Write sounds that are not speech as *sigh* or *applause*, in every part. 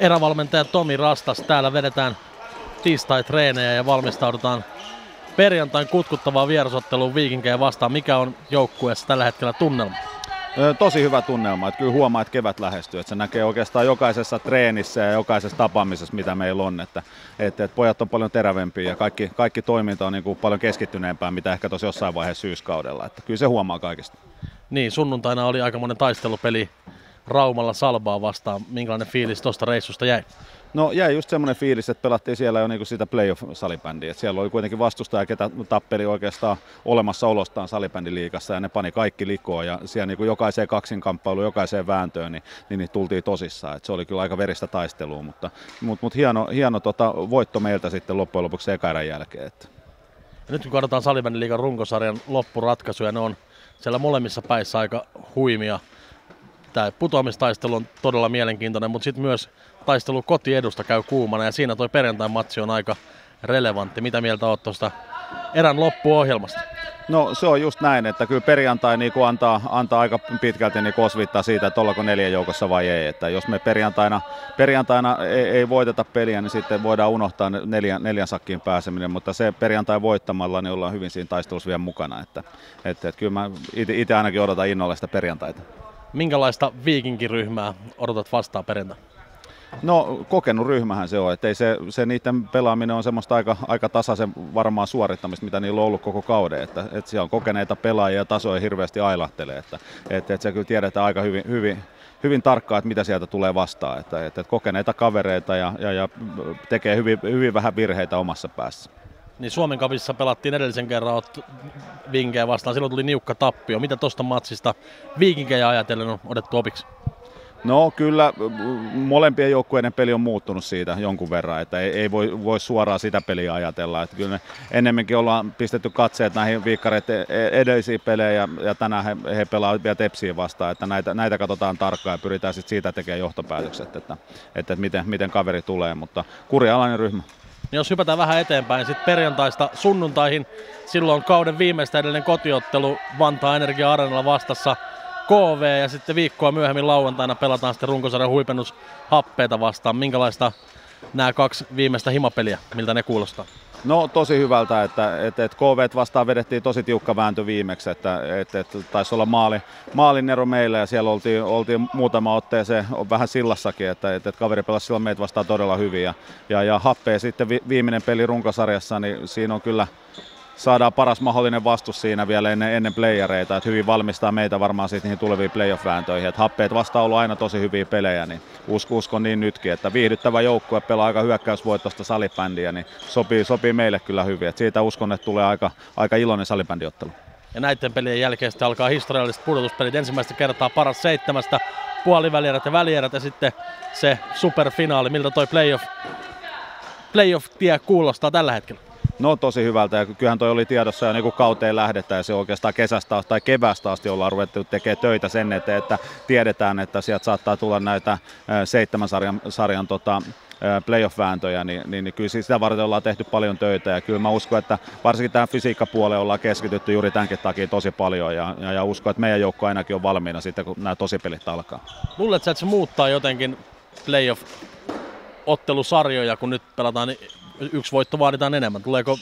erävalmentaja Tomi Rastas. Täällä vedetään tiistai-treenejä ja valmistaudutaan perjantain kutkuttavaan vierasotteluun viikinkejä vastaan. Mikä on joukkueessa tällä hetkellä tunnelma? Tosi hyvä tunnelma, että kyllä huomaa, että kevät lähestyy, että se näkee oikeastaan jokaisessa treenissä ja jokaisessa tapaamisessa, mitä meillä on, että, että, että pojat on paljon terävempiä ja kaikki, kaikki toiminta on niin kuin paljon keskittyneempää, mitä ehkä tuossa jossain vaiheessa syyskaudella, että kyllä se huomaa kaikista. Niin, sunnuntaina oli aika monen taistelupeli Raumalla Salbaa vastaan. Minkälainen fiilis tuosta reissusta jäi? No jäi just semmoinen fiilis, että pelattiin siellä jo niinku sitä playoff-salibändiä. siellä oli kuitenkin vastustaja, ketä tappeli oikeastaan olemassaolostaan salibändiliikassa ja ne pani kaikki likoon ja siellä niinku jokaiseen kaksinkamppailuun, jokaiseen vääntöön, niin, niin, niin tultiin tosissaan. Et se oli kyllä aika veristä taistelua, mutta, mutta, mutta hieno, hieno tota, voitto meiltä sitten loppujen lopuksi eka jälkeen. Että. Ja nyt kun katsotaan salibändiliikan runkosarjan loppuratkaisuja, ne on siellä molemmissa päissä aika huimia tämä putoamistaistelu on todella mielenkiintoinen, mutta sitten myös taistelu kotiedusta käy kuumana ja siinä toi perjantain matsi on aika relevantti. Mitä mieltä olet tuosta erän loppuohjelmasta? No se on just näin, että kyllä perjantai niin kuin antaa, antaa aika pitkälti niin osvittaa siitä, että ollaanko neljän joukossa vai ei. Että jos me perjantaina, perjantaina ei, ei, voiteta peliä, niin sitten voidaan unohtaa neljän, neljän sakkiin pääseminen, mutta se perjantai voittamalla niin ollaan hyvin siinä taistelussa vielä mukana. Että, että, että kyllä mä itse ainakin odotan innolla sitä perjantaita. Minkälaista viikinkiryhmää odotat vastaan perjantaina? No kokenut ryhmähän se on, että se, se niiden pelaaminen on semmoista aika, aika tasaisen varmaa suorittamista, mitä niillä on ollut koko kauden, että, että siellä on kokeneita pelaajia ja tasoja hirveästi ailahtelee, että, että, että se kyllä tiedetään aika hyvin, hyvin, hyvin tarkkaan, että mitä sieltä tulee vastaan, että, että, että kokeneita kavereita ja, ja, ja tekee hyvin, hyvin vähän virheitä omassa päässä. Niin Suomen kapissa pelattiin edellisen kerran ot vinkejä vastaan, silloin tuli niukka tappio. Mitä tuosta matsista viikinkejä ajatellen on otettu opiksi? No kyllä molempien joukkueiden peli on muuttunut siitä jonkun verran, että ei, ei voi, voi suoraan sitä peliä ajatella. Että kyllä me ennemminkin ollaan pistetty katseet näihin viikkareiden edellisiin pelejä ja, ja tänään he, he pelaavat vielä Tepsiin vastaan, että näitä, näitä katsotaan tarkkaan ja pyritään sitten siitä tekemään johtopäätökset, että, että, että miten, miten kaveri tulee, mutta kurjalainen ryhmä. Niin jos hypätään vähän eteenpäin, sitten perjantaista sunnuntaihin, silloin kauden viimeistä edellinen kotiottelu Vantaa Energia Arenalla vastassa – KV ja sitten viikkoa myöhemmin lauantaina pelataan sitten runkosarjan huipennus happeita vastaan. Minkälaista nämä kaksi viimeistä himapeliä, miltä ne kuulostaa? No tosi hyvältä, että, että, että KV vastaan vedettiin tosi tiukka vääntö viimeksi, että, että, että taisi olla maali, maalin ero meillä ja siellä oltiin, oltiin muutama otteeseen vähän sillassakin, että, että, että kaveri pelasi silloin meitä vastaan todella hyvin ja, ja, ja happea sitten vi, viimeinen peli runkosarjassa, niin siinä on kyllä saadaan paras mahdollinen vastus siinä vielä ennen, ennen playereita, että hyvin valmistaa meitä varmaan sitten niihin tuleviin playoff-vääntöihin. Että happeet vasta ollut aina tosi hyviä pelejä, niin usko, uskon niin nytkin, että viihdyttävä joukkue pelaa aika hyökkäysvoittoista salibändiä, niin sopii, sopii meille kyllä hyvin. Että siitä uskon, että tulee aika, aika iloinen salibändiottelu. Ja näiden pelien jälkeen sitten alkaa historialliset pudotuspelit. Ensimmäistä kertaa paras seitsemästä, puolivälierät ja välierät ja sitten se superfinaali. Miltä toi playoff, playoff-tie kuulostaa tällä hetkellä? No tosi hyvältä. Ja kyllähän toi oli tiedossa jo niin kauteen lähdettä. Ja se oikeastaan kesästä tai kevästä asti ollaan ruvettu tekemään töitä sen eteen, että tiedetään, että sieltä saattaa tulla näitä seitsemän sarjan, sarjan tota, playoff-vääntöjä, niin, niin, niin kyllä sitä varten ollaan tehty paljon töitä. Ja kyllä mä uskon, että varsinkin tähän fysiikkapuoleen ollaan keskitytty juuri tämänkin takia tosi paljon. Ja, ja, ja uskon, että meidän joukko ainakin on valmiina sitten, kun nämä tosipelit alkaa. Luuletko että se muuttaa jotenkin playoff ottelusarjoja, kun nyt pelataan yksi voitto vaaditaan enemmän. Tuleeko,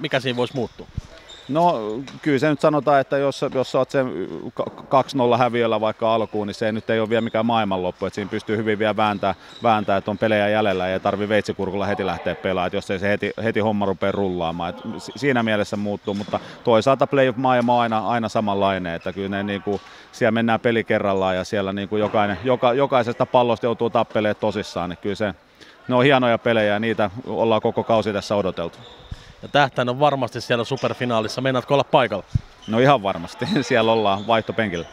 mikä siinä voisi muuttua? No kyllä se nyt sanotaan, että jos, jos olet sen 2-0 häviöllä vaikka alkuun, niin se nyt ei ole vielä mikään maailmanloppu, että siinä pystyy hyvin vielä vääntää, vääntää että on pelejä jäljellä ja tarvi veitsikurkulla heti lähteä pelaamaan, jos ei se heti, heti homma rupea rullaamaan. Et siinä mielessä muuttuu, mutta toisaalta playoff-maailma on aina, aina samanlainen, että kyllä ne niin kuin, siellä mennään peli kerrallaan ja siellä niin kuin jokainen, joka, jokaisesta pallosta joutuu tappelemaan tosissaan, niin kyllä se, ne on hienoja pelejä ja niitä ollaan koko kausi tässä odoteltu. Ja tähtäin on varmasti siellä superfinaalissa. Meinaatko olla paikalla? No ihan varmasti. *laughs* Siellä ollaan vaihtopenkillä.